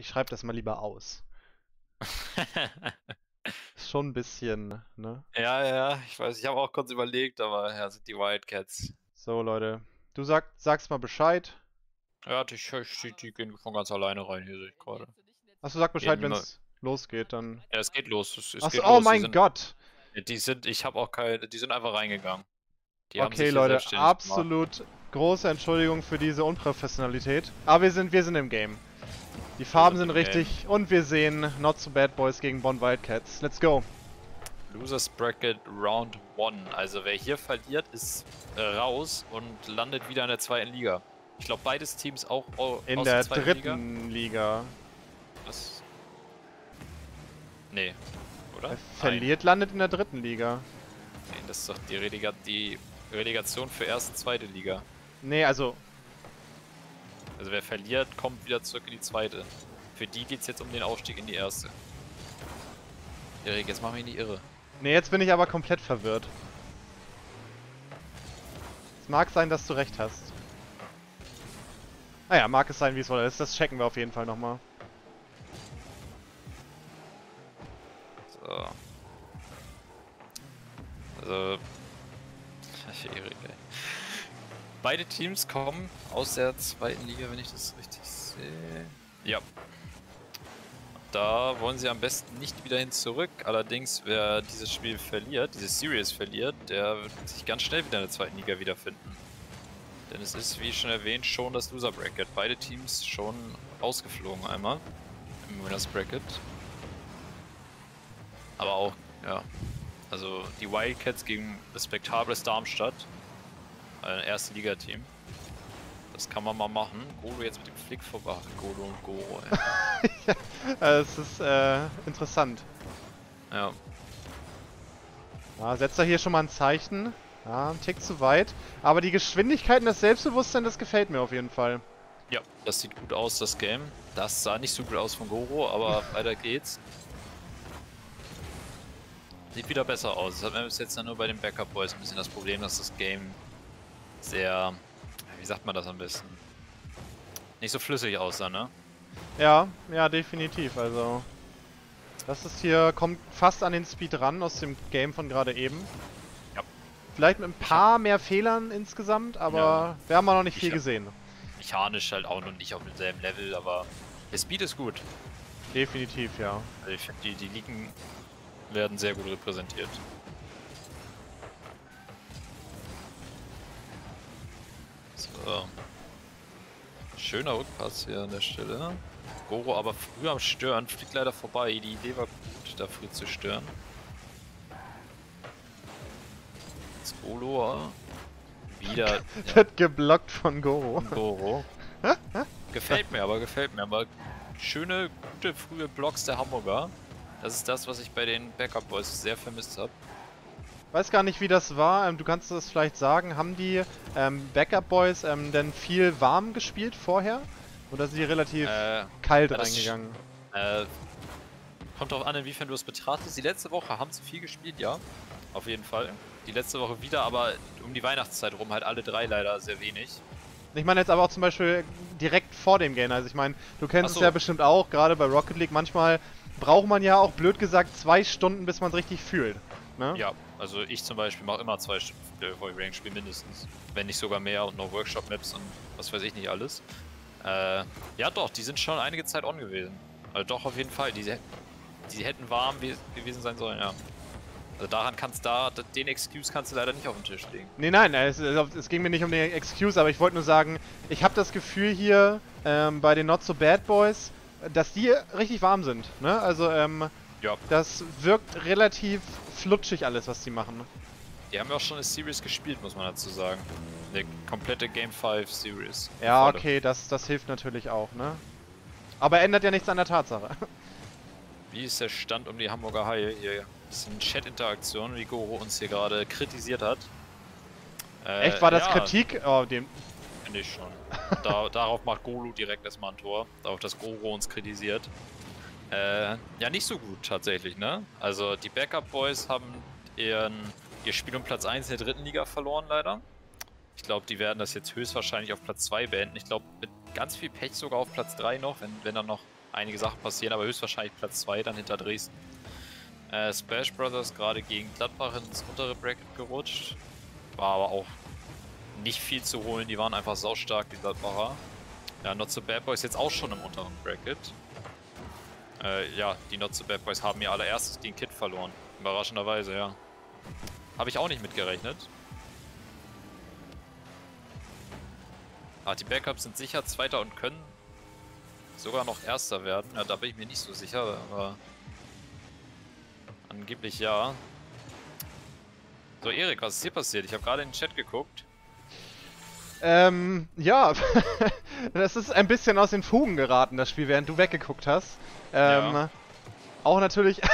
Ich schreibe das mal lieber aus. Ist schon ein bisschen, ne? Ja, ja, ich weiß, ich habe auch kurz überlegt, aber ja, sind die Wildcats. So, Leute. Du sag, sagst mal Bescheid. Ja, die, die, die gehen von ganz alleine rein, hier sehe ich gerade. Achso, sag Bescheid, wenn es losgeht, dann. Ja, es geht los. Es, es Achso, geht oh los. mein sind, Gott. Die sind, ich habe auch keine, die sind einfach reingegangen. Die Okay, Leute, selbstständig gemacht. absolut große Entschuldigung für diese Unprofessionalität. Aber wir sind, wir sind im Game. Die Farben sind richtig und wir sehen Not So Bad Boys gegen Bonn Wildcats. Let's go. Losers Bracket Round 1. Also wer hier verliert, ist äh, raus und landet wieder in der zweiten Liga. Ich glaube, beides Teams auch au- In aus der zweiten dritten Liga. Liga. Das... Nee, oder? Wer verliert, landet in der dritten Liga. Nein, nee, das ist doch die, Relega die Relegation für erste und zweite Liga. Nee, also. Also wer verliert, kommt wieder zurück in die zweite. Für die geht es jetzt um den Aufstieg in die erste. Erik, jetzt mach mich die Irre. Nee, jetzt bin ich aber komplett verwirrt. Es mag sein, dass du recht hast. Naja, mag es sein, wie es wohl ist. Das checken wir auf jeden Fall nochmal. So. Also. Beide Teams kommen aus der zweiten Liga, wenn ich das richtig sehe. Ja. Da wollen sie am besten nicht wieder hin zurück. Allerdings, wer dieses Spiel verliert, diese Series verliert, der wird sich ganz schnell wieder in der zweiten Liga wiederfinden. Denn es ist, wie schon erwähnt, schon das Loser Bracket. Beide Teams schon ausgeflogen einmal im Winners Bracket. Aber auch, ja. Also die Wildcats gegen respektables Darmstadt. Ein erste Liga-Team. Das kann man mal machen. Golo jetzt mit dem Flick vorbei. Ach, Golo und Goro, ey. Äh, Es ist äh, interessant. Ja. Ja, setzt er hier schon mal ein Zeichen. Ja, ein Tick zu weit. Aber die Geschwindigkeit und das Selbstbewusstsein, das gefällt mir auf jeden Fall. Ja, das sieht gut aus, das Game. Das sah nicht so gut aus von Goro, aber weiter geht's. Sieht wieder besser aus. Das hat man bis jetzt ja nur bei den Backup Boys ein bisschen das Problem, dass das Game sehr, wie sagt man das am besten? Nicht so flüssig aussah, ne? Ja, ja, definitiv. Also, das ist hier, kommt fast an den Speed ran aus dem Game von gerade eben. Ja. Vielleicht mit ein paar mehr Fehlern insgesamt, aber Ja. wir haben auch noch nicht Ich viel gesehen. Mechanisch halt auch noch nicht auf demselben Level, aber der Speed ist gut. Definitiv, ja. Also ich finde, die, die Ligen werden sehr gut repräsentiert. So. Schöner Rückpass hier an der Stelle. Goro aber früh am Stören, fliegt leider vorbei. Die Idee war gut, da früh zu stören. Jetzt Golo. Wieder ja, Wird geblockt von Goro. Goro. gefällt mir aber, gefällt mir. Aber schöne, gute, frühe Blocks der Hamburger. Das ist das, was ich bei den Backup Boys sehr vermisst habe. Weiß gar nicht, wie das war. Ähm, du kannst das vielleicht sagen. Haben die ähm, Backup Boys ähm, denn viel warm gespielt vorher? Oder sind die relativ Äh, kalt reingegangen? äh, kommt drauf an, inwiefern du es betrachtest. Die letzte Woche haben sie viel gespielt, ja. Auf jeden Fall. Die letzte Woche wieder, aber um die Weihnachtszeit rum halt alle drei leider sehr wenig. Ich meine jetzt aber auch zum Beispiel direkt vor dem Game. Also ich meine, du kennst Ach es so. ja bestimmt auch, gerade bei Rocket League. Manchmal braucht man ja auch, blöd gesagt, zwei Stunden, bis man es richtig fühlt. Ne? Ja, also ich zum Beispiel mache immer zwei Stunden äh, Volley Rank Spiel mindestens. Wenn nicht sogar mehr und noch Workshop Maps und was weiß ich nicht alles. Äh, ja doch, die sind schon einige Zeit on gewesen. Also doch auf jeden Fall. Die, die hätten warm we- gewesen sein sollen, ja. Also daran kannst da, den Excuse kannst du leider nicht auf den Tisch legen. Nee, nein, es, es es ging mir nicht um den Excuse, aber ich wollte nur sagen, ich habe das Gefühl hier ähm, bei den Not So Bad Boys, dass die richtig warm sind. Ne? Also, ähm, Ja. das wirkt relativ flutschig alles, was die machen. Die haben ja auch schon eine Series gespielt, muss man dazu sagen. Eine komplette Game 5 Series. Ja, okay, das, das hilft natürlich auch, ne? Aber ändert ja nichts an der Tatsache. Wie ist der Stand um die Hamburger Haie? Hier ist eine Chat-Interaktion, wie Goro uns hier gerade kritisiert hat. Äh, Echt, war das ja, Kritik? Oh, dem, Finde ich schon. Da, darauf macht Golo direkt erstmal ein Tor. Darauf, dass Goro uns kritisiert. Äh, ja, nicht so gut tatsächlich, ne? Also, die Backup Boys haben ihren, ihr Spiel um Platz 1 in der dritten Liga verloren, leider. Ich glaube, die werden das jetzt höchstwahrscheinlich auf Platz 2 beenden. Ich glaube, mit ganz viel Pech sogar auf Platz 3 noch, wenn, wenn dann noch einige Sachen passieren, aber höchstwahrscheinlich Platz 2 dann hinter Dresden. Äh, Splash Brothers gerade gegen Gladbach ins untere Bracket gerutscht. War aber auch nicht viel zu holen, die waren einfach saustark, die Gladbacher. Ja, Not So Bad Boys jetzt auch schon im unteren Bracket. Äh, ja, die Not So Bad Boys haben ja allererstes den Kit verloren. Überraschenderweise, ja. Habe ich auch nicht mitgerechnet. Ah, die Backups sind sicher Zweiter und können sogar noch Erster werden. Ja, da bin ich mir nicht so sicher, aber angeblich ja. So, Erik, was ist hier passiert? Ich habe gerade in den Chat geguckt. Ähm, ja, das ist ein bisschen aus den Fugen geraten, das Spiel, während du weggeguckt hast. Ähm, ja. auch natürlich...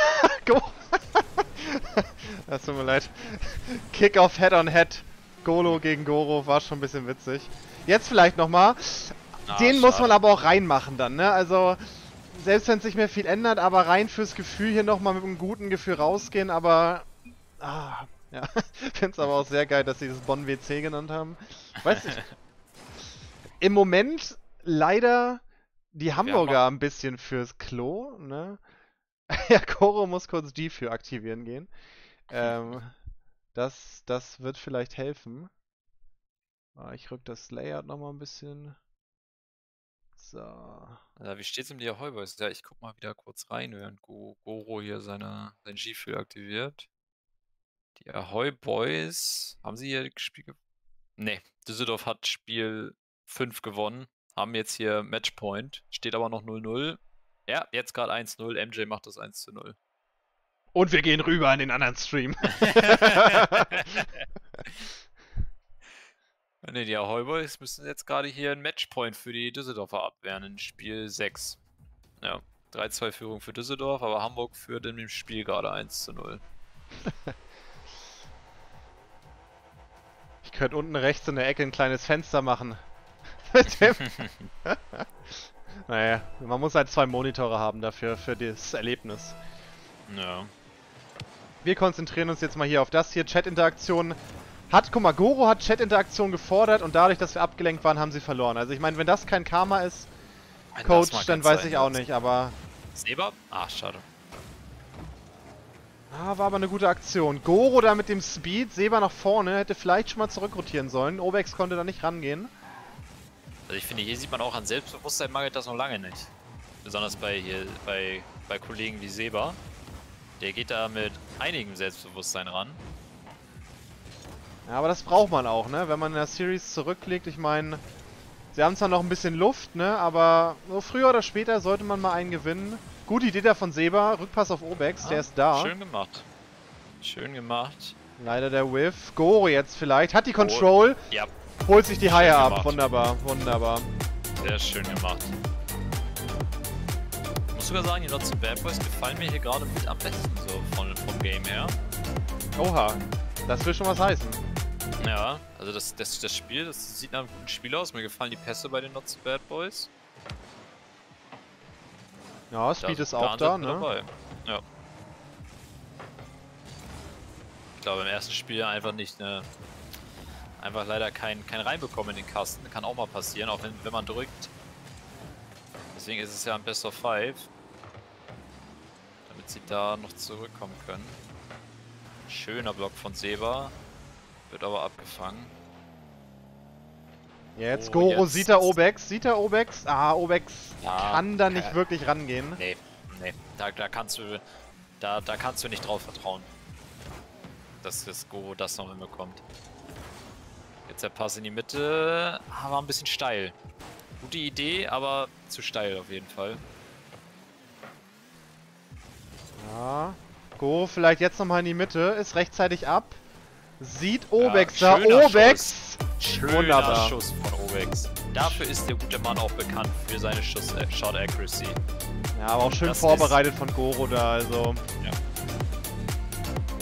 das tut mir leid. Kick off Head on Head. Golo gegen Goro war schon ein bisschen witzig. Jetzt vielleicht nochmal. Ah, Den schade. muss man aber auch reinmachen dann, ne? Also, selbst wenn es nicht mehr viel ändert, aber rein fürs Gefühl hier nochmal mit einem guten Gefühl rausgehen, aber... Ah, ja. Finde es aber auch sehr geil, dass sie das Bonn WC genannt haben. Weiß nicht. Im Moment leider die Hamburger ein bisschen fürs Klo, ne? ja, Koro muss kurz die für aktivieren gehen. Ähm, das, das wird vielleicht helfen. Ah, ich rück das Layout nochmal ein bisschen. So. Ja, wie steht's im dir Heuboys? Ja, ich guck mal wieder kurz rein, während Goro hier seine, sein G-Fuel aktiviert. Die Ahoy Boys, haben sie hier gespielt? Ne, Düsseldorf hat Spiel 5 gewonnen, haben jetzt hier Matchpoint, steht aber noch 0-0. Ja, jetzt gerade 1-0, MJ macht das 1 0. Und wir gehen rüber in den anderen Stream. ne, die Ahoy Boys müssen jetzt gerade hier ein Matchpoint für die Düsseldorfer abwehren in Spiel 6. Ja, 3-2 Führung für Düsseldorf, aber Hamburg führt in dem Spiel gerade 1 0. Ich könnte unten rechts in der Ecke ein kleines Fenster machen. naja, man muss halt zwei Monitore haben dafür, für das Erlebnis. Ja. Wir konzentrieren uns jetzt mal hier auf das hier. Chat-Interaktion hat, guck mal, Goro hat Chat-Interaktion gefordert und dadurch, dass wir abgelenkt waren, haben sie verloren. Also ich meine, wenn das kein Karma ist, Coach, dann weiß ich auch nicht, aber... Seber? Ach, schade. Ah, war aber eine gute Aktion. Goro da mit dem Speed, Seba nach vorne, hätte vielleicht schon mal zurückrotieren sollen. Obex konnte da nicht rangehen. Also ich finde, hier sieht man auch an Selbstbewusstsein mangelt das noch lange nicht. Besonders bei hier, bei, bei Kollegen wie Seba. Der geht da mit einigem Selbstbewusstsein ran. Ja, aber das braucht man auch, ne? Wenn man in der Series zurücklegt, ich meine, sie haben zwar noch ein bisschen Luft, ne? Aber so früher oder später sollte man mal einen gewinnen. Gute Idee da von Seba. Rückpass auf Obex, ah, der ist da. Schön gemacht. Schön gemacht. Leider der Whiff. Goro jetzt vielleicht. Hat die Control. Ja. Holt sich die Haie ab. Wunderbar, wunderbar. Sehr schön gemacht. Ich muss sogar sagen, die so Bad Boys gefallen mir hier gerade mit am besten so von, vom Game her. Oha. Das will schon was heißen. Ja, also das, das, das Spiel, das sieht nach einem guten Spiel aus. Mir gefallen die Pässe bei den Not Bad Boys. Ja, Speed ist auch da, ne? Dabei. Ja. Ich glaube im ersten Spiel einfach nicht ne. Einfach leider kein, kein reinbekommen in den Kasten. Kann auch mal passieren, auch wenn, wenn man drückt. Deswegen ist es ja ein Best of Five. Damit sie da noch zurückkommen können. Schöner Block von Seba. Wird aber abgefangen. Jetzt, oh, Goro, jetzt. sieht er Obex, sieht er Obex? Ah, Obex ja, kann da nicht wirklich rangehen. Nee, nee, da, da kannst du, da, da kannst du nicht drauf vertrauen. Dass das Goro das noch hinbekommt. Jetzt der Pass in die Mitte, ah, war ein bisschen steil. Gute Idee, aber zu steil auf jeden Fall. Ja, Goro vielleicht jetzt nochmal in die Mitte, ist rechtzeitig ab. Sieht Obex ja, da, Obex! Schöner Wunderbar. Schuss von Obex. Dafür ist der gute Mann auch bekannt für seine Schuss äh, Shot Accuracy. Ja, aber auch schön das vorbereitet von Goro da, also. Ja.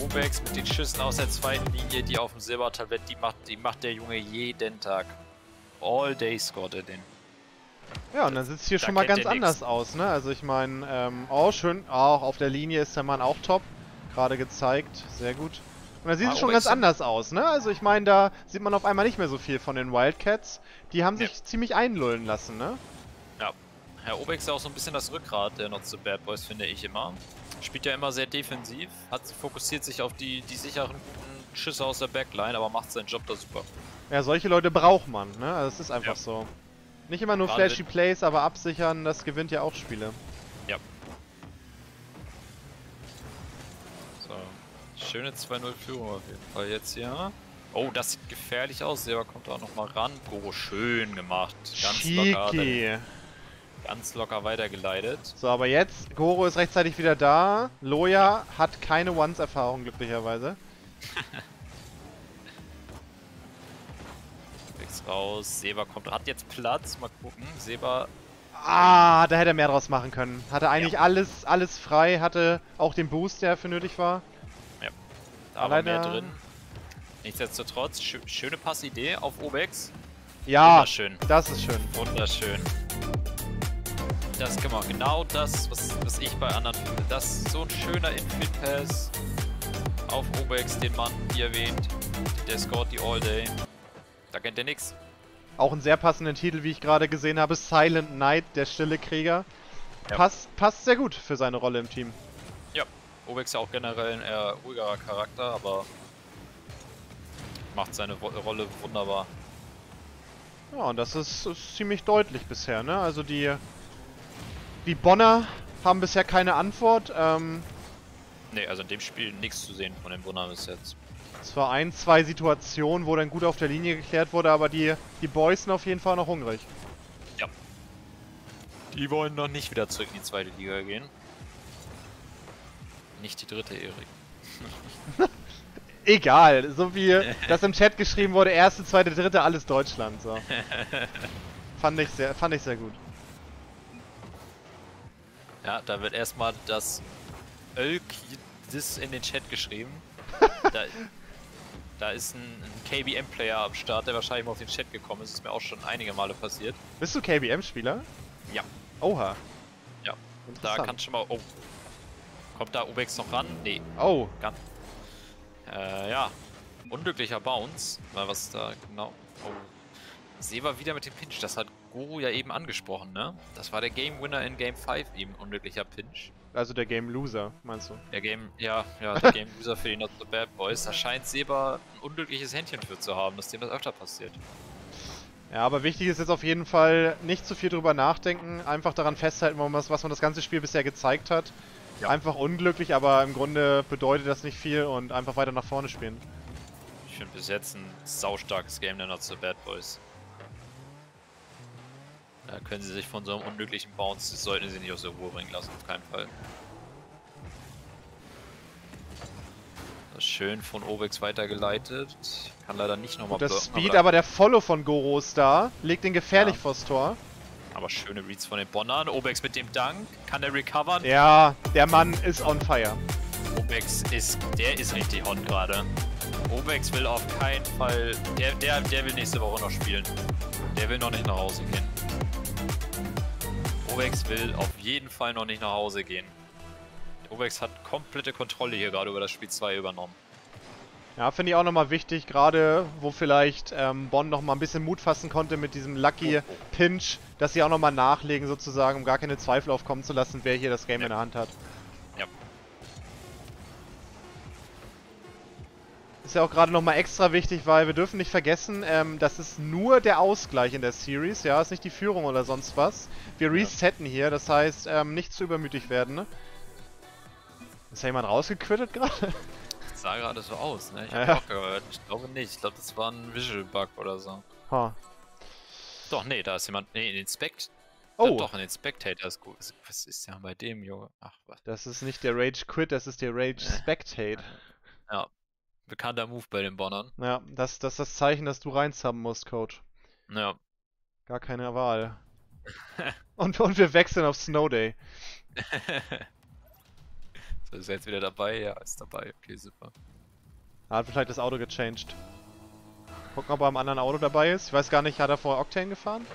Obex mit den Schüssen aus der zweiten Linie, die auf dem Silbertablett, die macht, die macht der Junge jeden Tag. All day scored er den. Ja, und dann sieht es hier da schon mal ganz anders aus, ne? Also ich meine, ähm, oh schön, auch auf der Linie ist der Mann auch top. Gerade gezeigt, sehr gut. Und da sieht es schon ganz anders aus, ne? Also ich meine, da sieht man auf einmal nicht mehr so viel von den Wildcats. Die haben sich ja. ziemlich einlullen lassen, ne? Ja. Herr Obex ist ja auch so ein bisschen das Rückgrat der Not so Bad Boys, finde ich immer. Spielt ja immer sehr defensiv, hat, fokussiert sich auf die, die sicheren guten Schüsse aus der Backline, aber macht seinen Job da super. Ja, solche Leute braucht man, ne? Also es ist einfach ja. so. Nicht immer nur Gerade flashy Plays, aber absichern, das gewinnt ja auch Spiele. Schöne 2-0-Führung auf jeden Fall jetzt hier. Oh, das sieht gefährlich aus. Selber kommt da nochmal ran. Goro, schön gemacht. Ganz Schiki. locker. Ganz locker weitergeleitet. So, aber jetzt, Goro ist rechtzeitig wieder da. Loya hat keine Once-Erfahrung, glücklicherweise. raus. Seba kommt, hat jetzt Platz. Mal gucken. Seba. Ah, da hätte er mehr draus machen können. Hatte eigentlich ja. alles, alles frei, hatte auch den Boost, der für nötig war. Da war mehr drin. Nichtsdestotrotz, sch schöne Passidee auf Obex. Ja, Wunderschön. das ist schön. Wunderschön. Das genau, genau das, was, was ich bei anderen finde. Das ist so ein schöner Infield-Pass auf Obex, den Mann, wie erwähnt. Der scored die All Day. Da kennt ihr nix. Auch einen sehr passenden Titel, wie ich gerade gesehen habe. Silent Knight, der stille Krieger. Ja. Passt, passt sehr gut für seine Rolle im Team. Obex ist ja auch generell ein eher ruhigerer Charakter, aber macht seine Rolle wunderbar. Ja, und das ist, ist, ziemlich deutlich bisher, ne? Also die, die Bonner haben bisher keine Antwort. Ähm, ne, also in dem Spiel nichts zu sehen von den Bonner bis jetzt. Es war ein, zwei Situationen, wo dann gut auf der Linie geklärt wurde, aber die, die Boys sind auf jeden Fall noch hungrig. Ja. Die wollen noch nicht wieder zurück in die zweite Liga gehen. Nicht die dritte, Erik. Egal, so wie das im Chat geschrieben wurde, erste, zweite, dritte, alles Deutschland. So. fand, ich sehr, fand ich sehr gut. Ja, da wird erstmal das Ölki das in den Chat geschrieben. da, da ist ein, ein KBM-Player am Start, der wahrscheinlich mal auf den Chat gekommen ist. Das ist mir auch schon einige Male passiert. Bist du KBM-Spieler? Ja. Oha. Ja. Da kann schon mal... Oh. Kommt da Ubex noch ran? Nee. Oh. Ganz. Äh, ja. Unglücklicher Bounce. Mal was da genau... Oh. Seva wieder mit dem Pinch. Das hat Guru ja eben angesprochen, ne? Das war der Game Winner in Game 5 eben. Unglücklicher Pinch. Also der Game Loser, meinst du? Der Game, ja, ja, der Game Loser für die Not the Bad Boys. Da scheint Seba ein unglückliches Händchen für zu haben, dass dem das öfter passiert. Ja, aber wichtig ist jetzt auf jeden Fall nicht zu viel drüber nachdenken, einfach daran festhalten, was man das ganze Spiel bisher gezeigt hat. Ja. Einfach unglücklich, aber im Grunde bedeutet das nicht viel und einfach weiter nach vorne spielen. Ich finde bis jetzt ein saustarkes Game der Not the Bad Boys. Da können sie sich von so einem unglücklichen Bounce, das sollten sie nicht aus der Ruhe bringen lassen, auf keinen Fall. Das ist schön von Obex weitergeleitet. Kann leider nicht nochmal Das Speed, aber, aber, der Follow von Goro ist da. Legt den gefährlich ja. vors Tor. Aber schöne Reads von den Bonnern. Obex mit dem Dank. Kann der recovern? Ja, der Mann ist on fire. Obex ist, der ist richtig hot gerade. Obex will auf keinen Fall, der, der, der will nächste Woche noch spielen. Der will noch nicht nach Hause gehen. Obex will auf jeden Fall noch nicht nach Hause gehen. Obex hat komplette Kontrolle hier gerade über das Spiel 2 übernommen. Ja, finde ich auch nochmal wichtig, gerade wo vielleicht ähm, Bonn nochmal ein bisschen Mut fassen konnte mit diesem Lucky oh. Pinch, dass sie auch nochmal nachlegen sozusagen, um gar keine Zweifel aufkommen zu lassen, wer hier das Game ja. in der Hand hat. Ist ja auch gerade nochmal extra wichtig, weil wir dürfen nicht vergessen, ähm, das ist nur der Ausgleich in der Series, ja, ist nicht die Führung oder sonst was. Wir resetten hier, das heißt, ähm, nicht zu übermütig werden, ne? Ist da jemand rausgequittet gerade? Sah gerade so aus, ne? Ich hab ja. auch gehört. Ich glaube nicht. Ich glaube, das war ein Visual-Bug oder so. Ha. Doch, nee, da ist jemand. Nee, in den Spect. Oh. Ja, doch, in den Spectator ist gut. Was ist ja bei dem, Junge? Ach, was. Das ist nicht der Rage Quit, das ist der Rage Spectate. Ja, Bekannter Move bei den Bonnern. Ja, das, das ist das Zeichen, dass du reinzubben musst, Coach. Ja. Gar keine Wahl. und, und wir wechseln auf Snow Day. ist er jetzt wieder dabei? Ja, ist dabei. Okay, super. Er hat vielleicht das Auto gechanged. Gucken, ob er am anderen Auto dabei ist. Ich weiß gar nicht, hat er vor Octane gefahren?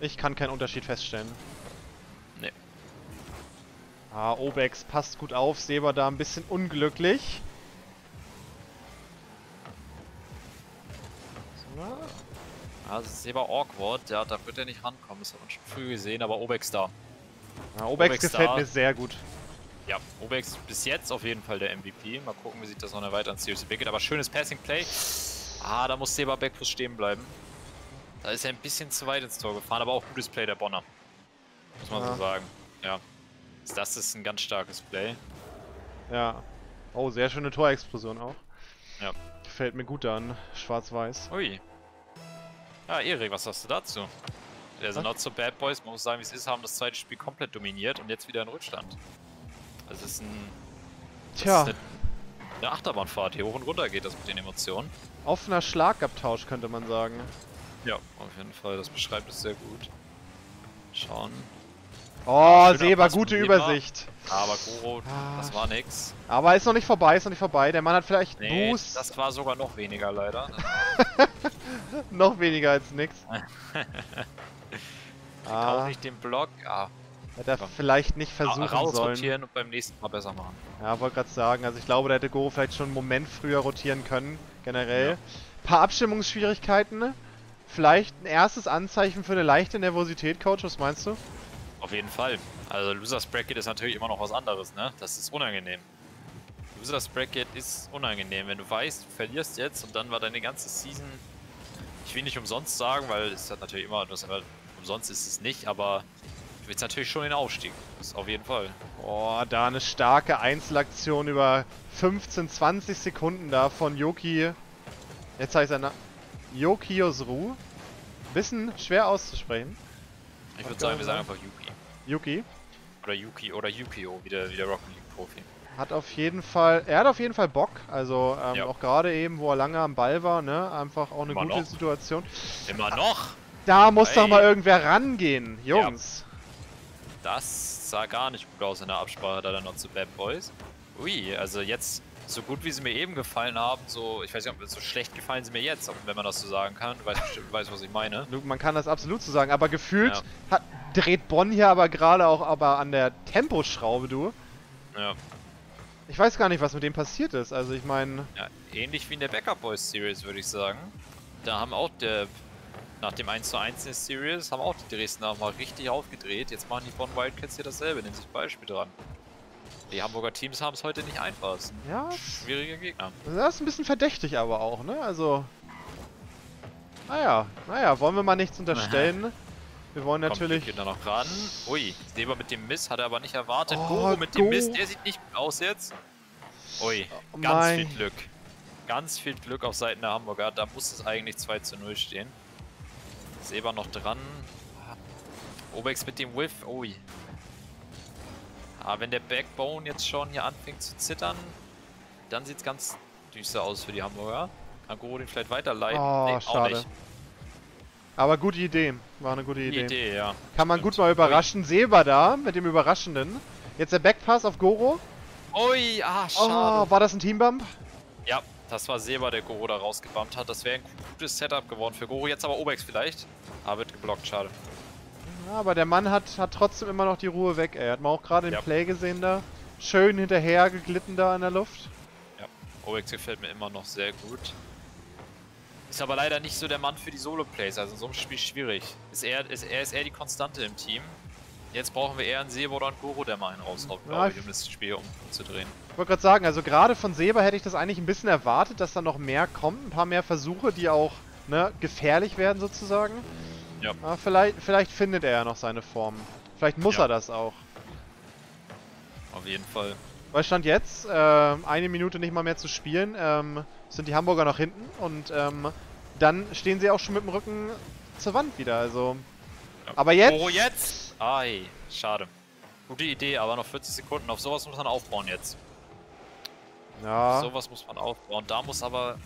Ich kann keinen Unterschied feststellen. Ah, Obex passt gut auf. Seber da ein bisschen unglücklich. Also Seber awkward, ja, da wird er nicht rankommen, das hat man schon früh gesehen, aber Obex da. Ja, Obex, Obex gefällt da. mir sehr gut. Ja, Obex bis jetzt auf jeden Fall der MVP. Mal gucken, wie sich das noch eine weiteren Series entwickelt. Aber schönes Passing Play. Ah, da muss Seba Backfuß stehen bleiben. Da ist er ein bisschen zu weit ins Tor gefahren, aber auch gutes Play der Bonner. Muss man ja. so sagen. Ja. Das ist ein ganz starkes Play. Ja. Oh, sehr schöne Torexplosion auch. Ja. Gefällt mir gut an. Schwarz-Weiß. Ui. Ja, Erik, was sagst du dazu? Der sind not so bad boys, man muss sagen, wie es ist, haben das zweite Spiel komplett dominiert und jetzt wieder in Rückstand. Also es ist ein... Tja. Ist eine, eine Achterbahnfahrt, hier hoch und runter geht das mit den Emotionen. Offener Schlagabtausch könnte man sagen. Ja, auf jeden Fall, das beschreibt es sehr gut. Schauen. Oh, Seba, gute Übersicht. Aber Goro, ah. das war nix. Aber ist noch nicht vorbei, ist noch nicht vorbei. Der Mann hat vielleicht nee, Boost. das war sogar noch weniger leider. noch weniger als nix. ah. Auch nicht den Block. Ah. Hätte er vielleicht nicht versuchen Raus sollen. rotieren und beim nächsten Mal besser machen. Ja, wollte gerade sagen. Also ich glaube, da hätte Goro vielleicht schon einen Moment früher rotieren können, generell. Ja. Paar Abstimmungsschwierigkeiten. Vielleicht ein erstes Anzeichen für eine leichte Nervosität, Coach, was meinst du? Auf jeden Fall. Also Losers Bracket ist natürlich immer noch was anderes, ne? Das ist unangenehm. Losers Bracket ist unangenehm. Wenn du weißt, du verlierst jetzt und dann war deine ganze Season, ich will nicht umsonst sagen, weil es hat natürlich immer, das, umsonst ist es nicht, aber du willst natürlich schon den Aufstieg. Das ist auf jeden Fall. Boah, da eine starke Einzelaktion über 15, 20 Sekunden da von Yoki. Jetzt heißt er Yoki Osru. Bisschen schwer auszusprechen. Ich würde sagen, wir sagen einfach Yuki. Yuki? Oder Yuki oder Yukio, wie der, wie der Rocket League Profi. Hat auf jeden Fall, er hat auf jeden Fall Bock, also ähm, ja. auch gerade eben, wo er lange am Ball war, ne, einfach auch eine Immer gute noch. Situation. Immer noch? Da muss hey. doch mal irgendwer rangehen, Jungs. Ja. Das sah gar nicht gut aus in der Absprache da dann noch zu Bad Boys. Ui, also jetzt so gut wie sie mir eben gefallen haben, so, ich weiß nicht, ob so schlecht gefallen sie mir jetzt, wenn man das so sagen kann. Du weißt weißt, was ich meine. Man kann das absolut so sagen, aber gefühlt ja. hat, dreht Bonn hier aber gerade auch aber an der Temposchraube, du. Ja. Ich weiß gar nicht, was mit dem passiert ist, also ich meine... Ja, ähnlich wie in der Backup Boys Series, würde ich sagen. Da haben auch der, nach dem 1 zu 1 in der Series, haben auch die Dresdner mal richtig aufgedreht. Jetzt machen die Bonn Wildcats hier dasselbe, nehmen sich Beispiel dran. Die Hamburger Teams haben es heute nicht einfach. Ja. Schwierige Gegner. Das ist ein bisschen verdächtig aber auch, ne? Also. Naja, naja, wollen wir mal nichts unterstellen. Wir wollen natürlich. Kommt da noch ran. Ui, Seba mit dem Miss hat er aber nicht erwartet. Oh, Goro mit dem Miss, der sieht nicht gut aus jetzt. Ui, oh, ganz mein. viel Glück. Ganz viel Glück auf Seiten der Hamburger. Da muss es eigentlich 2 zu 0 stehen. Seba noch dran. Obex mit dem Whiff. Ui, aber wenn der Backbone jetzt schon hier anfängt zu zittern, dann sieht es ganz düster aus für die Hamburger. Kann Goro den vielleicht weiterleiten? Oh, nee, schade. Aber gute Idee. War eine gute Idee. Idee ja. Kann man gut mal überraschen. Seba da mit dem Überraschenden. Jetzt der Backpass auf Goro. Ui, ah, schade. Oh, war das ein Teambump? Ja, das war Seba, der Goro da rausgebumpt hat. Das wäre ein gutes Setup geworden für Goro. Jetzt aber Obex vielleicht. Ah, wird geblockt, schade. Ja, aber der Mann hat, hat trotzdem immer noch die Ruhe weg, ey. Hat man auch gerade ja. im Play gesehen da. Schön hinterher geglitten da in der Luft. Ja, OX gefällt mir immer noch sehr gut. Ist aber leider nicht so der Mann für die Solo-Plays, also in so einem Spiel schwierig. Ist er, ist, er ist eher die Konstante im Team. Jetzt brauchen wir eher einen Sebo oder einen Goro, der mal einen raushaut, ja, glaube ich, um das Spiel umzudrehen. Ich wollte gerade sagen, also gerade von Seba hätte ich das eigentlich ein bisschen erwartet, dass da noch mehr kommt. Ein paar mehr Versuche, die auch ne, gefährlich werden sozusagen. Ja. Aber vielleicht, vielleicht findet er ja noch seine Form. Vielleicht muss ja. er das auch. Auf jeden Fall. Weil Stand jetzt, äh, eine Minute nicht mal mehr zu spielen, ähm, sind die Hamburger noch hinten und ähm, dann stehen sie auch schon mit dem Rücken zur Wand wieder, also... Aber jetzt... Oh, jetzt! Ai, schade. Gute Idee, aber noch 40 Sekunden. Auf sowas muss man aufbauen jetzt. Ja. Auf sowas muss man aufbauen. Da muss aber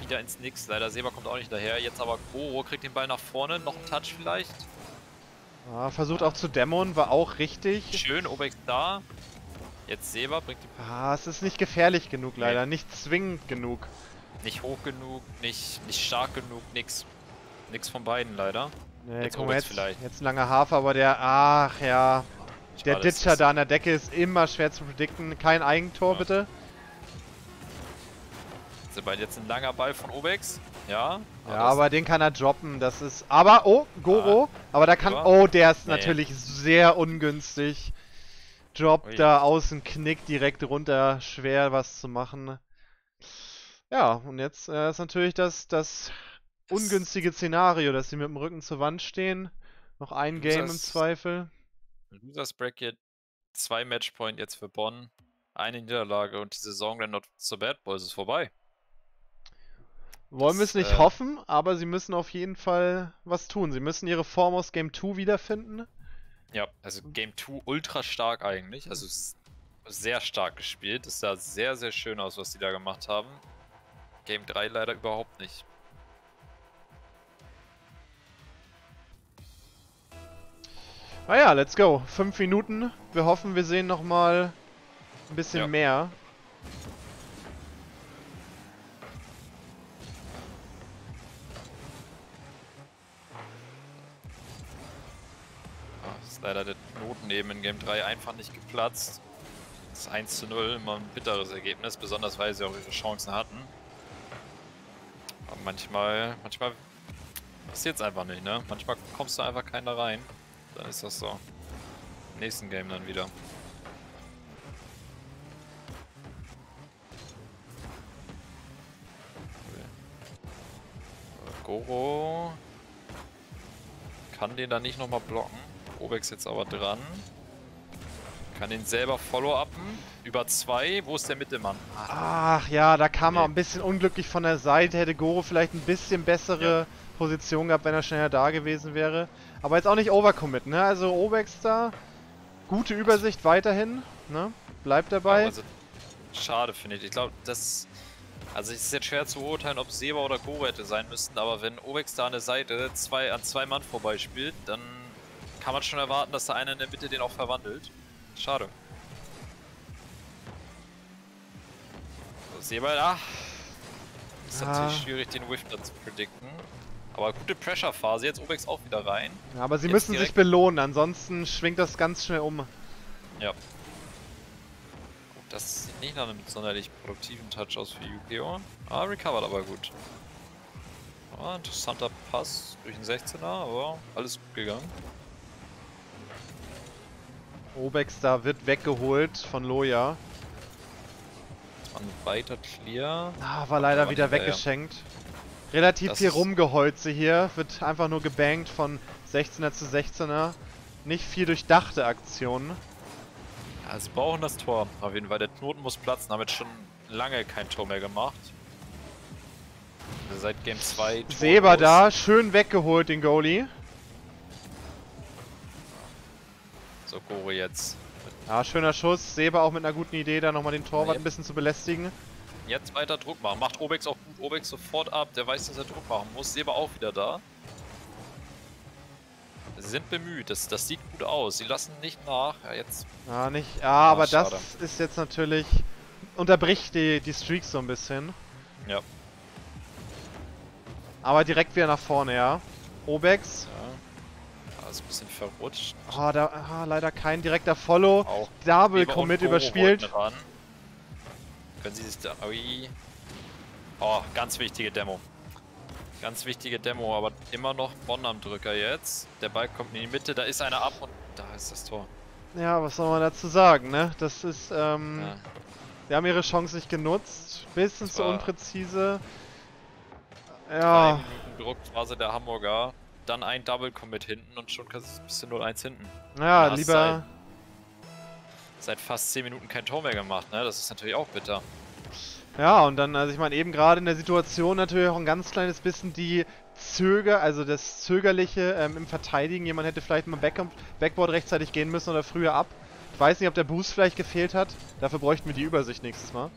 wieder ins Nix. Leider Seba kommt auch nicht daher. Jetzt aber Goro kriegt den Ball nach vorne. Noch ein Touch vielleicht. Ja, versucht auch zu dämmern, war auch richtig. Schön, Obex da. Jetzt Seba bringt die... Ah, es ist nicht gefährlich genug leider, nee. nicht zwingend genug. Nicht hoch genug, nicht, nicht stark genug, nix. Nix von beiden leider. Nee, jetzt, jetzt, vielleicht. jetzt ein langer Hafer, aber der... Ach ja. Der Ditcher da an der Decke ist immer schwer zu predikten. Kein Eigentor, ja. bitte. Sebald jetzt ein langer Ball von Obex. Ja. Ja, aber den kann er droppen. Das ist. Aber, oh, Goro. Ah, aber da kann. Oh, der ist nee. natürlich sehr ungünstig. Droppt Ui. da außen, Knick direkt runter. Schwer was zu machen. Ja, und jetzt äh, ist natürlich das, das, das ungünstige Szenario, dass sie mit dem Rücken zur Wand stehen. Noch ein Losers, Game im Zweifel. Losers Bracket, zwei Matchpoint jetzt für Bonn, eine Niederlage und die Saison dann noch zur Bad Boys ist vorbei. Wollen wir es nicht äh, hoffen, aber sie müssen auf jeden Fall was tun. Sie müssen ihre Form aus Game 2 wiederfinden. Ja, also Game 2 ultra stark eigentlich. Also sehr stark gespielt. Es sah sehr, sehr schön aus, was die da gemacht haben. Game 3 leider überhaupt nicht. Naja, let's go. Fünf Minuten. Wir hoffen, wir sehen nochmal ein bisschen ja. mehr. Leider der Knoten eben in Game 3 einfach nicht geplatzt. Das 1 zu 0, immer ein bitteres Ergebnis, besonders weil sie auch ihre Chancen hatten. Aber manchmal, manchmal passiert es einfach nicht, ne? Manchmal kommst du einfach keiner rein. Dann ist das so. Im nächsten Game dann wieder. Goro kann den da nicht nochmal blocken. Obex jetzt aber dran. Kann den selber follow-upen. Über zwei. Wo ist der Mittelmann? Ach ja, da kam nee. er ein bisschen unglücklich von der Seite. Hätte Goro vielleicht ein bisschen bessere ja. Position gehabt, wenn er schneller da gewesen wäre. Aber jetzt auch nicht overcommit, ne? Also Obex da. Gute Übersicht weiterhin. Ne? Bleibt dabei. Ja, also, schade finde ich. Ich glaube, das... Also es ist jetzt schwer zu beurteilen, ob Seba oder Goro hätte sein müssten, aber wenn Obex da an der Seite zwei, an zwei Mann vorbeispielt, dann kann man schon erwarten, dass der eine in der Mitte den auch verwandelt. Schade. So, Sebald, ah. Ist ah. natürlich schwierig, den Whiff dann zu predikten. Aber gute Pressure-Phase, jetzt Obex auch wieder rein. Ja, aber sie jetzt müssen sich belohnen, ansonsten schwingt das ganz schnell um. Ja. Gut, das sieht nicht nach einem sonderlich produktiven Touch aus für Yu-Gi-Oh! Ah, recovered aber gut. Ah, interessanter Pass durch den 16er, aber alles gut gegangen. Obex da wird weggeholt von Loja. Ein weiter Clear. Ah, war leider wieder weggeschenkt. Relativ das viel Rumgeholze hier. Wird einfach nur gebankt von 16er zu 16er. Nicht viel durchdachte Aktionen. Ja, sie brauchen das Tor. Auf jeden Fall. Der Knoten muss platzen. Haben jetzt schon lange kein Tor mehr gemacht. Also seit Game 2. Seba da. Schön weggeholt, den Goalie. So, Goro jetzt. Ja, schöner Schuss. Seba auch mit einer guten Idee, da nochmal den Torwart ja, ein bisschen zu belästigen. Jetzt weiter Druck machen. Macht Obex auch gut. Obex sofort ab. Der weiß, dass er Druck machen muss. Seba auch wieder da. Sie sind bemüht. Das, das sieht gut aus. Sie lassen nicht nach. Ja, jetzt. Ja, nicht. Ja, ah, aber schade. das ist jetzt natürlich. Unterbricht die, die Streaks so ein bisschen. Ja. Aber direkt wieder nach vorne, ja. Obex. Ja ist ein bisschen verrutscht. Oh, da, ah, leider kein direkter Follow. Auch Double Commit überspielt. Können Sie sich da... Ui. Oh, ganz wichtige Demo. Ganz wichtige Demo, aber immer noch Bonn am Drücker jetzt. Der Ball kommt in die Mitte, da ist einer ab und da ist das Tor. Ja, was soll man dazu sagen, ne? Das ist, ähm... Ja. Wir haben ihre Chance nicht genutzt. Bisschen zu unpräzise. Ja. Druckphase der Hamburger dann ein Double Commit hinten und schon bist du 0-1 hinten. Ja, lieber. Seit, seit, fast 10 Minuten kein Tor mehr gemacht, ne? Das ist natürlich auch bitter. Ja, und dann, also ich meine, eben gerade in der Situation natürlich auch ein ganz kleines bisschen die Zöger, also das Zögerliche ähm, im Verteidigen. Jemand hätte vielleicht mal Back Backboard rechtzeitig gehen müssen oder früher ab. Ich weiß nicht, ob der Boost vielleicht gefehlt hat. Dafür bräuchten wir die Übersicht nächstes Mal.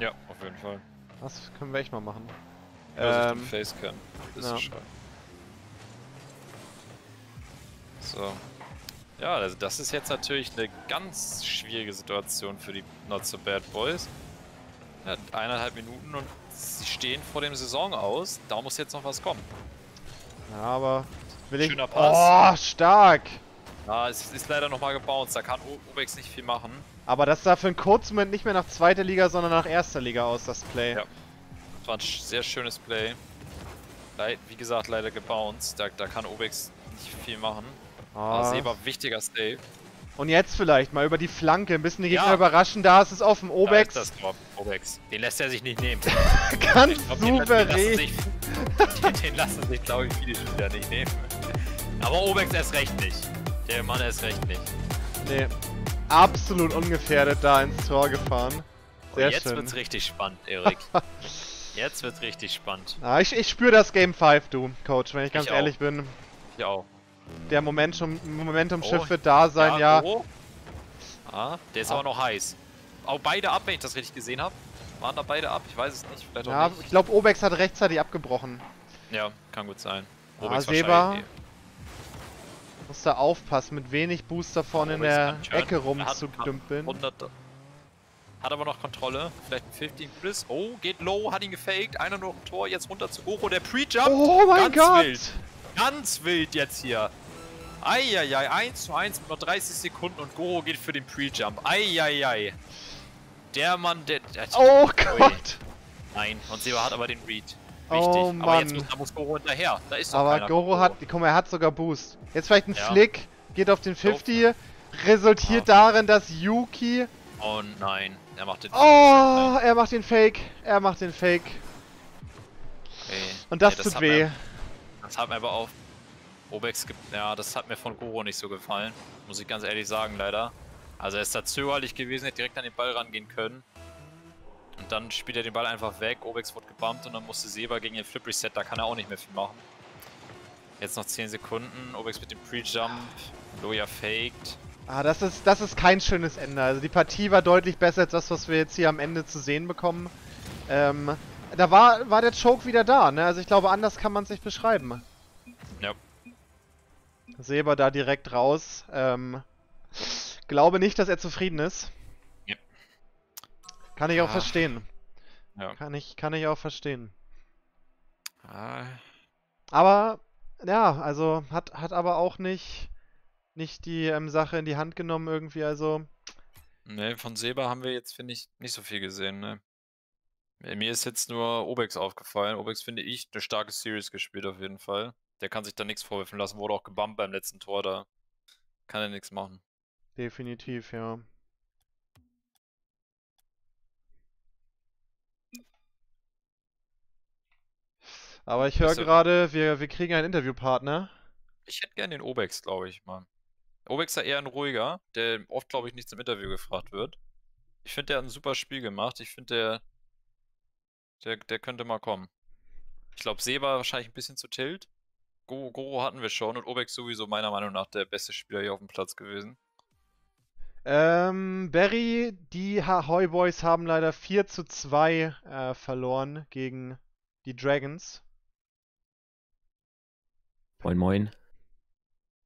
Ja, auf jeden Fall. Das können wir echt mal machen. Übersicht ähm, Facecam. Ist ja. schade. So. Ja, also das ist jetzt natürlich eine ganz schwierige Situation für die Not So Bad Boys. Ja, eineinhalb Minuten und sie stehen vor dem Saison aus. Da muss jetzt noch was kommen. Ja, aber will ich... Schöner Pass. Oh, stark! Ja, es ist leider nochmal gebounced, da kann Obex nicht viel machen. Aber das sah für einen kurzen Moment nicht mehr nach zweiter Liga, sondern nach erster Liga aus, das Play. Ja. Das war ein sehr schönes Play. Wie gesagt, leider gebounced. Da, da kann Obex nicht viel machen. Oh. Aber Seba, wichtiger Save. Und jetzt vielleicht mal über die Flanke, ein bisschen die Gegner ja. überraschen. Da ist es offen. Obex. Da ist das Drop. Obex. Den lässt er sich nicht nehmen. Ganz glaub, souverän. Den, den, den lassen sich, glaube ich, viele Spieler nicht nehmen. Aber Obex erst recht nicht. Der Mann erst recht nicht. Nee. Absolut ungefährdet da ins Tor gefahren. Sehr Und jetzt schön. wird's richtig spannend, Erik. jetzt wird's richtig spannend. Ah, ich, ich spüre das Game 5, du, Coach, wenn ich ganz ich ehrlich bin. Ich auch. Der Momentum, Momentum-Shift oh, wird da sein, ja. ja. Oh. Ah, der ist ah. aber noch heiß. Auch beide ab, wenn ich das richtig gesehen habe. Waren da beide ab? Ich weiß es nicht. Vielleicht ja, nicht. ich glaube, Obex hat rechtzeitig abgebrochen. Ja, kann gut sein. Ah, Obex ah, Seba muss da aufpassen, mit wenig Booster vorne Obex in der Ecke rumzudümpeln. Hat aber noch Kontrolle. Vielleicht ein 15 Chris. Oh, geht low, hat ihn gefaked. Einer noch ein Tor, jetzt runter zu Oro. Der Pre-Jump. Oh mein Ganz Gott! Wild. Ganz wild jetzt hier. Eieiei, 1 zu 1 mit noch 30 Sekunden und Goro geht für den Pre-Jump. Eieiei. Der Mann, der... der oh Gott! Nein, und Seba hat aber den Read. Oh Wichtig. Oh Mann. Aber jetzt muss, da muss Goro hinterher. Da ist doch Aber Goro, Goro hat, guck mal, er hat sogar Boost. Jetzt vielleicht ein ja. Flick, geht auf den 50, resultiert ja. darin, dass Yuki... Oh nein, er macht den Oh, er macht den Fake. Er macht den Fake. Okay. Und das, ja, das tut weh. Das hat mir aber auch Obex gibt. Ja, das hat mir von Goro nicht so gefallen. Muss ich ganz ehrlich sagen, leider. Also er ist da zögerlich gewesen, hätte direkt an den Ball rangehen können. Und dann spielt er den Ball einfach weg. Obex wurde gebumpt und dann musste Seba gegen den Flip Reset. Da kann er auch nicht mehr viel machen. Jetzt noch 10 Sekunden. Obex mit dem Pre-Jump. Loya faked. Ah, das ist, das ist kein schönes Ende. Also die Partie war deutlich besser als das, was wir jetzt hier am Ende zu sehen bekommen. Ähm, da war, war der Choke wieder da, ne? Also ich glaube, anders kann man es nicht beschreiben. Ja. Seba da direkt raus. Ähm, glaube nicht, dass er zufrieden ist. Ja. Kann ich auch ah. verstehen. Ja. Kann ich, kann ich auch verstehen. Ah. Aber, ja, also hat, hat aber auch nicht, nicht die ähm, Sache in die Hand genommen irgendwie, also. Ne, von Seba haben wir jetzt, finde ich, nicht so viel gesehen, ne? Mir ist jetzt nur Obex aufgefallen. Obex finde ich eine starke Series gespielt auf jeden Fall. Der kann sich da nichts vorwerfen lassen, wurde auch gebumpt beim letzten Tor, da kann er nichts machen. Definitiv, ja. Aber ich höre gerade, wir, wir kriegen einen Interviewpartner. Ich hätte gern den Obex, glaube ich, mal. Obex ist ja eher ein ruhiger, der oft, glaube ich, nicht zum Interview gefragt wird. Ich finde, der hat ein super Spiel gemacht. Ich finde, der der, der könnte mal kommen. Ich glaube, Seba wahrscheinlich ein bisschen zu tilt. Goro, Goro hatten wir schon und Obex sowieso meiner Meinung nach der beste Spieler hier auf dem Platz gewesen. Ähm, Barry, die Ahoy Boys haben leider 4 zu 2 äh, verloren gegen die Dragons. Moin Moin.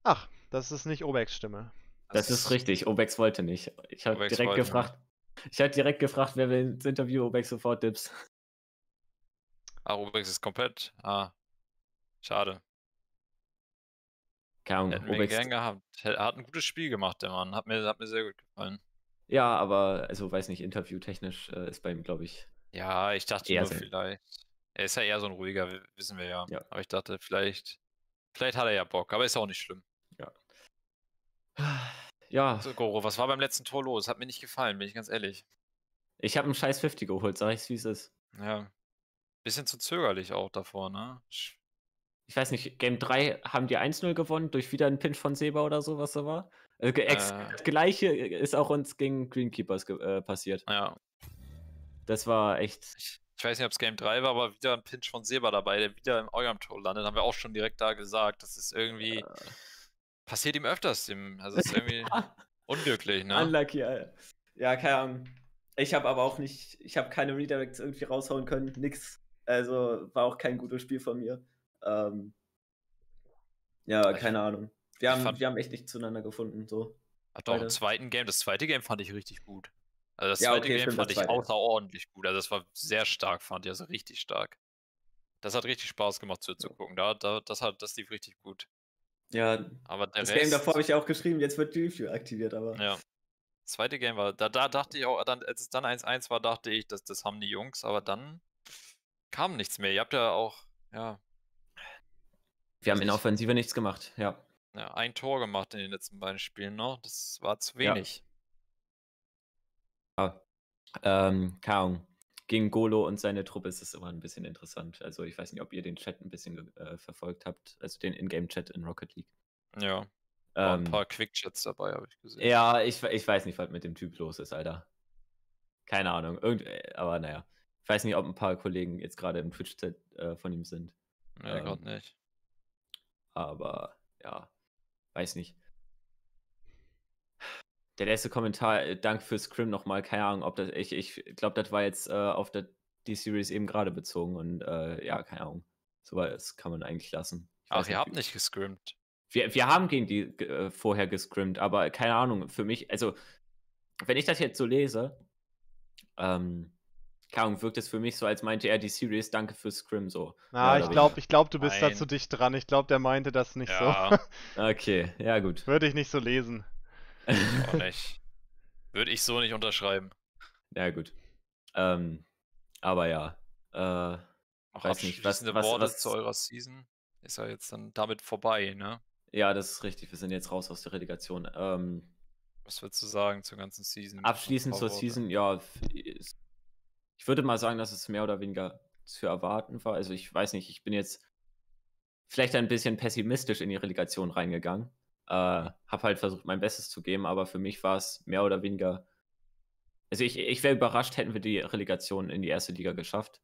Ach, das ist nicht Obex Stimme. Das, das ist richtig, Obex wollte nicht. Ich habe direkt gefragt. Nicht. Ich habe direkt gefragt, wer will ins Interview, Obex sofort Dips. Ah, Obex ist komplett. Ah. Schade. Keine Ahnung, Obex. gern gehabt. Er hat ein gutes Spiel gemacht, der Mann. Hat mir, hat mir sehr gut gefallen. Ja, aber, also weiß nicht, interviewtechnisch äh, ist bei ihm, glaube ich. Ja, ich dachte nur sein. vielleicht. Er ist ja eher so ein ruhiger, wissen wir ja. ja. Aber ich dachte, vielleicht. Vielleicht hat er ja Bock, aber ist auch nicht schlimm. Ja. Ja. So, Goro, was war beim letzten Tor los? Hat mir nicht gefallen, bin ich ganz ehrlich. Ich habe einen scheiß 50 geholt, sag ich, wie es ist. Ja. Bisschen zu zögerlich auch davor, ne? Ich weiß nicht, Game 3 haben die 1-0 gewonnen durch wieder einen Pinch von Seba oder so, was da war. Also, äh, das gleiche ist auch uns gegen Greenkeepers äh, passiert. Ja. Das war echt. Ich, ich weiß nicht, ob es Game 3 war, aber wieder ein Pinch von Seba dabei, der wieder im eurem Tor landet. Haben wir auch schon direkt da gesagt. Das ist irgendwie. Äh. Passiert ihm öfters. Dem, also ist irgendwie unglücklich, ne? Unlucky, ja. Ja, keine Ahnung. Ich habe aber auch nicht, ich habe keine Redirects irgendwie raushauen können, nix. Also war auch kein gutes Spiel von mir. Ähm, ja, keine Ahnung. Wir haben, fand, wir haben echt nicht zueinander gefunden. So. Ach doch, im zweiten Game, das zweite Game fand ich richtig gut. Also das ja, zweite okay, Game fand ich außerordentlich gut. Also das war sehr stark, fand ich, also richtig stark. Das hat richtig Spaß gemacht zu, zu gucken. Da, da, das, hat, das lief richtig gut. Ja, aber der das Rest... Game davor habe ich ja auch geschrieben, jetzt wird die Review aktiviert, aber. Ja. zweite Game war, da, da dachte ich auch, dann, als es dann 1-1 war, dachte ich, dass das haben die Jungs, aber dann kam nichts mehr. Ihr habt ja auch, ja. Wir haben in Offensive nichts gemacht, ja. Ja, ein Tor gemacht in den letzten beiden Spielen noch. Das war zu wenig. Ja. Ah, ähm. Gegen Golo und seine Truppe ist es immer ein bisschen interessant. Also ich weiß nicht, ob ihr den Chat ein bisschen äh, verfolgt habt, also den Ingame-Chat in Rocket League. Ja. Ähm, ein paar Quick-Chats dabei, habe ich gesehen. Ja, ich, ich weiß nicht, was mit dem Typ los ist, Alter. Keine Ahnung. Irgend, äh, aber naja. Ich weiß nicht, ob ein paar Kollegen jetzt gerade im Twitch-Chat äh, von ihm sind. Nee, ähm, gerade nicht. Aber ja, weiß nicht. Der letzte Kommentar, äh, danke für Scrim nochmal, keine Ahnung, ob das, ich, ich glaube, das war jetzt äh, auf der, die Series eben gerade bezogen und äh, ja, keine Ahnung. So was kann man eigentlich lassen. Ach, ihr nicht, habt nicht gescrimmt. Wir, wir haben gegen die äh, vorher gescrimmt, aber keine Ahnung, für mich, also, wenn ich das jetzt so lese, ähm, Ahnung, wirkt es für mich so, als meinte er die Series, danke für Scrim so. Ah, ich glaube, ich glaub, du bist Nein. da zu dicht dran. Ich glaube, der meinte das nicht ja. so. okay, ja gut. Würde ich nicht so lesen. Auch nicht. Würde ich so nicht unterschreiben. Ja gut. Ähm, aber ja. Äh, Auch weiß nicht, was, was, Worte was zu eurer Season ist ja jetzt dann damit vorbei, ne? Ja, das ist richtig. Wir sind jetzt raus aus der Relegation. Ähm, was würdest du sagen zur ganzen Season? Abschließend zur Season, ja, ich würde mal sagen, dass es mehr oder weniger zu erwarten war. Also ich weiß nicht, ich bin jetzt vielleicht ein bisschen pessimistisch in die Relegation reingegangen. Äh, habe halt versucht, mein Bestes zu geben, aber für mich war es mehr oder weniger. Also ich, ich wäre überrascht, hätten wir die Relegation in die erste Liga geschafft.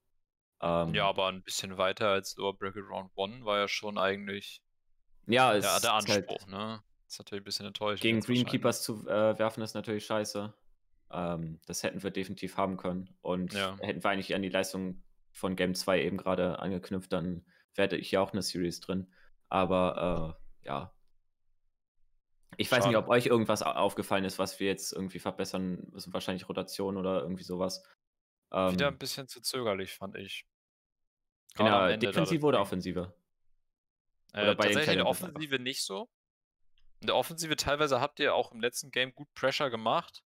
Ähm, ja, aber ein bisschen weiter als Lower Bracket Round 1 war ja schon eigentlich ja, ja, der Anspruch, halt, ne? Das ist natürlich ein bisschen enttäuschend. Gegen Greenkeepers zu äh, werfen ist natürlich scheiße. Ähm, das hätten wir definitiv haben können. Und ja. hätten wir eigentlich an die Leistung von Game 2 eben gerade angeknüpft, dann wäre ich ja auch eine Series drin. Aber äh, ja. Ich weiß nicht, ob euch irgendwas aufgefallen ist, was wir jetzt irgendwie verbessern müssen. Wahrscheinlich Rotation oder irgendwie sowas. Ähm, Wieder ein bisschen zu zögerlich, fand ich. genau, Defensive oder Offensive? Äh, oder bei tatsächlich in der Offensive nicht so. In der Offensive teilweise habt ihr auch im letzten Game gut Pressure gemacht.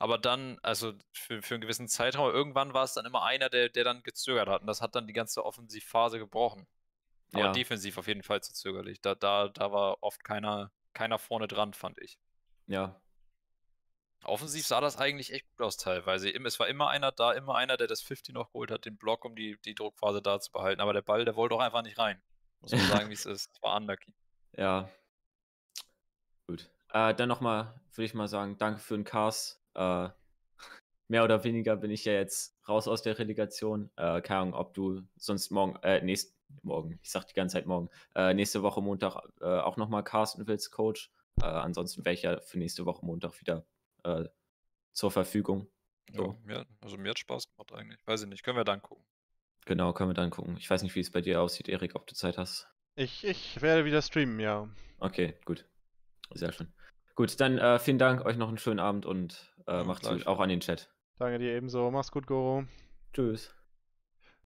Aber dann, also für, für einen gewissen Zeitraum, irgendwann war es dann immer einer, der, der dann gezögert hat. Und das hat dann die ganze Offensivphase gebrochen. Aber ja. defensiv auf jeden Fall zu zögerlich. Da, da, da war oft keiner, keiner vorne dran, fand ich. Ja. Offensiv sah das eigentlich echt gut aus teilweise. Es war immer einer da, immer einer, der das 50 noch geholt hat, den Block, um die, die Druckphase da zu behalten. Aber der Ball, der wollte auch einfach nicht rein. Muss man sagen, wie es ist. Es war unlucky. Ja. Gut. Äh, dann nochmal, würde ich mal sagen, danke für den Cast äh, mehr oder weniger bin ich ja jetzt raus aus der Relegation. Äh, keine Ahnung, ob du sonst morgen, äh, nächst, morgen, ich sag die ganze Zeit morgen, äh, nächste Woche Montag äh, auch nochmal casten willst, Coach. Äh, ansonsten wäre ich ja für nächste Woche Montag wieder äh, zur Verfügung. So. Ja, mir, also mir hat Spaß gemacht eigentlich. Weiß ich nicht, können wir dann gucken. Genau, können wir dann gucken. Ich weiß nicht, wie es bei dir aussieht, Erik, ob du Zeit hast. Ich, ich werde wieder streamen, ja. Okay, gut. Sehr schön. Gut, dann äh, vielen Dank, euch noch einen schönen Abend und äh, ja, macht's gut, auch an den Chat. Danke dir ebenso. Mach's gut, Goro. Tschüss.